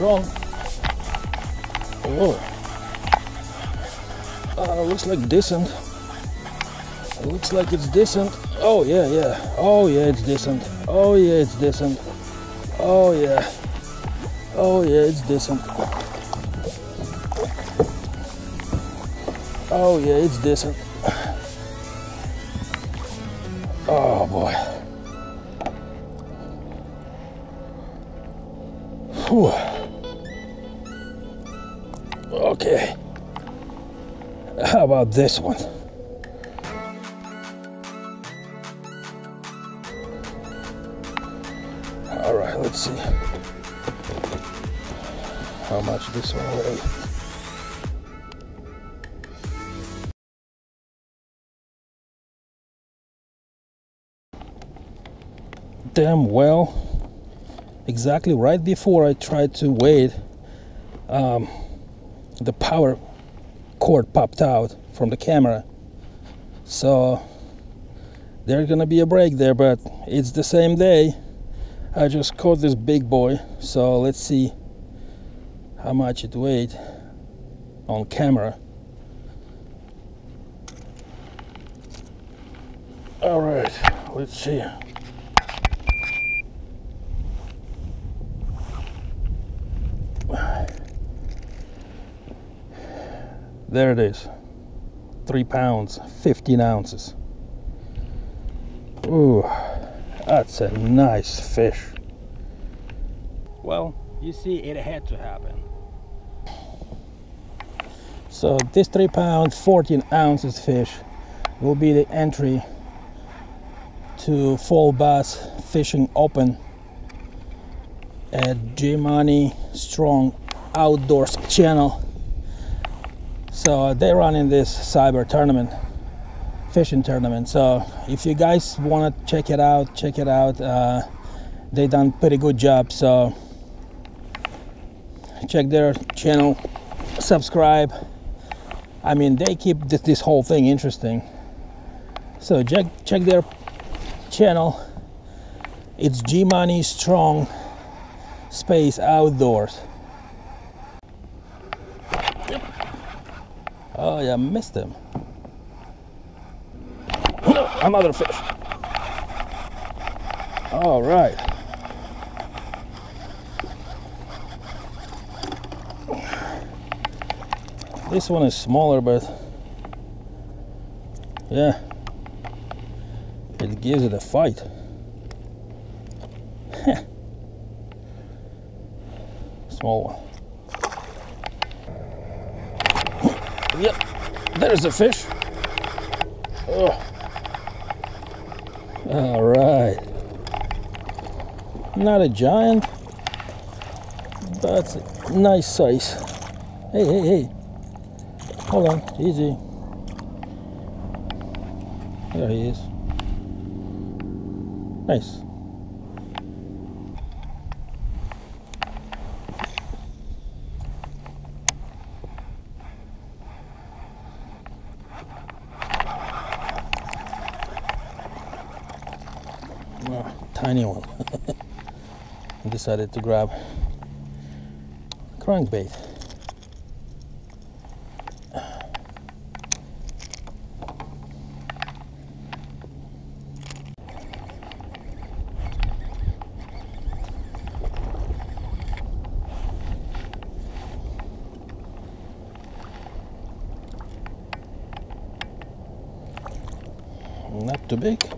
on. Oh. Uh, looks like decent. It looks like it's decent. Oh yeah, yeah. Oh yeah, it's decent. Oh yeah, it's decent. Oh yeah. Oh yeah, it's decent. Oh yeah, it's decent. Oh boy. Whew. Okay. How about this one? All right, let's see how much this one weighs. Damn well. Exactly right before I tried to wait, um, the power cord popped out from the camera. So there's gonna be a break there, but it's the same day. I just caught this big boy, so let's see how much it weighed on camera. All right, let's see. There it is. Three pounds, 15 ounces. Ooh, that's a nice fish. Well, you see, it had to happen. So this three pound, 14 ounces fish will be the entry to Fall Bass Fishing Open at G Money Strong Outdoors channel. So they're running this cyber tournament, fishing tournament. So if you guys want to check it out, check it out. Uh, they done pretty good job. So check their channel, subscribe. I mean, they keep this, this whole thing interesting. So check check their channel. It's G Money Strong Space Outdoors. Oh, yeah, missed him. Another fish. All right. This one is smaller, but yeah, it gives it a fight. Small one. Yep, there's a fish. Oh. All right. Not a giant, but nice size. Hey, hey, hey. Hold on, easy. There he is. Nice. Well, tiny one. I decided to grab crankbait. Not too big.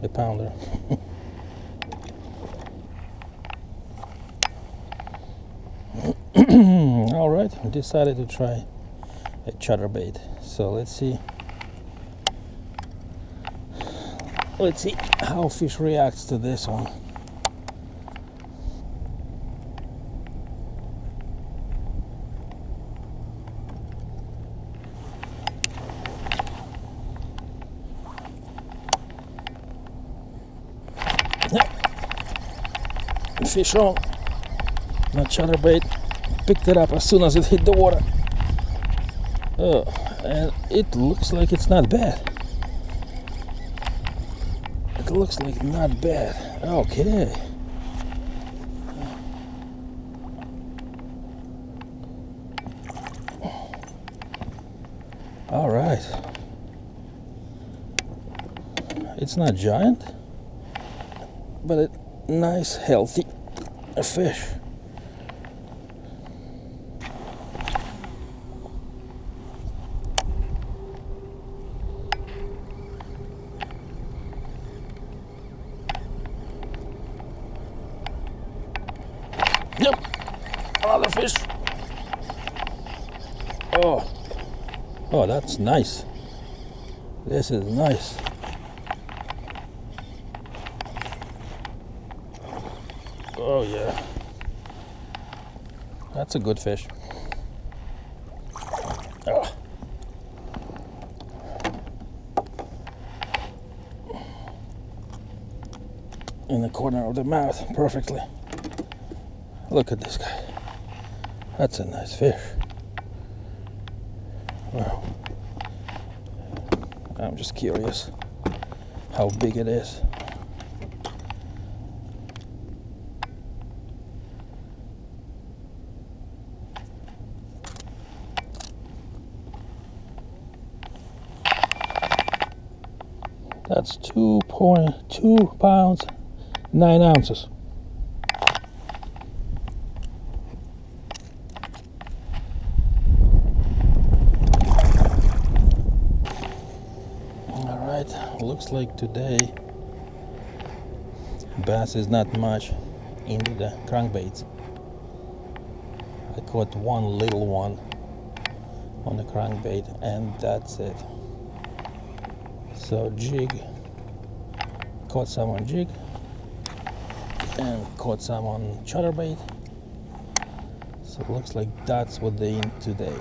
The pounder. All right, decided to try a chatterbait. So let's see. Let's see how fish reacts to this one. Fish on. Not chatterbait. Picked it up as soon as it hit the water. Oh, and it looks like it's not bad. It looks like not bad. Okay. All right. It's not giant, but a nice, healthy fish. Yep, another fish. Oh, oh, that's nice. This is nice. Oh yeah, that's a good fish. Oh. In the corner of the mouth, perfectly. Look at this guy. That's a nice fish. Wow. I'm just curious how big it is. That's 2.2 pounds, 9 ounces. Alright, looks like today bass is not much into the crankbaits. I caught one little one on the crankbait and that's it. So jig, caught some on jig and caught some on chatterbait. So it looks like that's what they in today.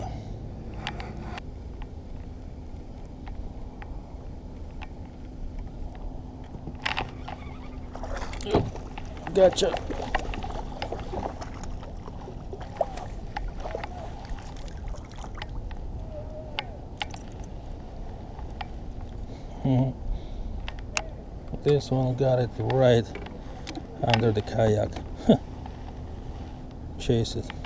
Gotcha. This one got it right under the kayak. Chase it.